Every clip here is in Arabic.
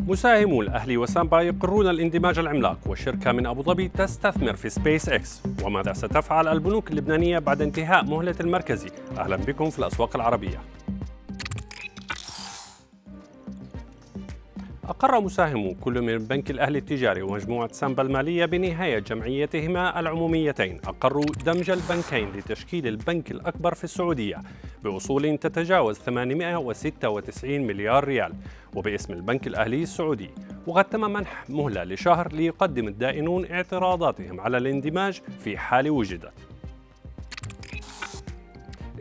مساهمو الأهلي وسامبا يقرون الاندماج العملاق وشركة من أبو ظبي تستثمر في سبيس إكس. وماذا ستفعل البنوك اللبنانية بعد انتهاء مهلة المركزي؟ أهلا بكم في الأسواق العربية. أقر مساهمو كل من البنك الأهلي التجاري ومجموعة سامبا المالية بنهاية جمعيتهما العموميتين. أقروا دمج البنكين لتشكيل البنك الأكبر في السعودية بأصول تتجاوز 896 مليار ريال. وباسم البنك الأهلي السعودي وقد تم منح مهلة لشهر ليقدم الدائنون اعتراضاتهم على الاندماج في حال وجدت.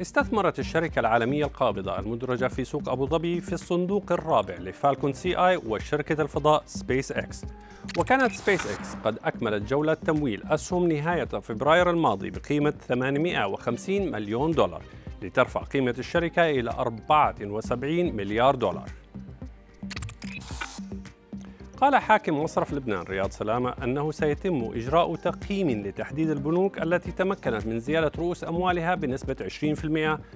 استثمرت الشركة العالمية القابضة المدرجة في سوق أبو ظبي في الصندوق الرابع لفالكون سي آي وشركة الفضاء سبيس إكس وكانت سبيس إكس قد أكملت جولة تمويل أسهم نهاية فبراير الماضي بقيمة 850 مليون دولار لترفع قيمة الشركة إلى 74 مليار دولار. قال حاكم مصرف لبنان رياض سلامة أنه سيتم إجراء تقييم لتحديد البنوك التي تمكنت من زيادة رؤوس أموالها بنسبة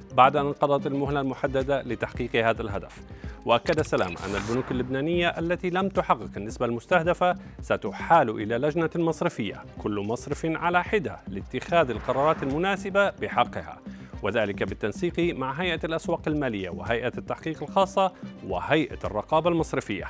20% بعد أن انقضت المهلة المحددة لتحقيق هذا الهدف. وأكد سلامة أن البنوك اللبنانية التي لم تحقق النسبة المستهدفة ستحال إلى لجنة مصرفية كل مصرف على حدة لاتخاذ القرارات المناسبة بحقها. وذلك بالتنسيق مع هيئة الأسواق المالية وهيئة التحقيق الخاصة وهيئة الرقابة المصرفية.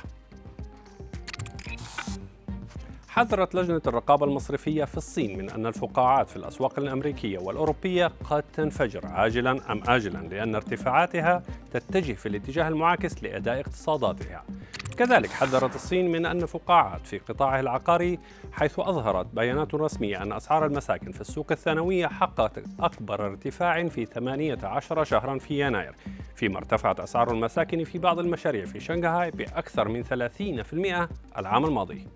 حذرت لجنة الرقابة المصرفية في الصين من أن الفقاعات في الأسواق الأمريكية والأوروبية قد تنفجر عاجلا أم آجلا لأن ارتفاعاتها تتجه في الاتجاه المعاكس لأداء اقتصاداتها. كذلك حذرت الصين من أن فقاعات في قطاعها العقاري حيث أظهرت بيانات رسمية أن أسعار المساكن في السوق الثانوية حققت أكبر ارتفاع في 18 شهرا في يناير فيما ارتفعت أسعار المساكن في بعض المشاريع في شنغهاي بأكثر من 30% العام الماضي.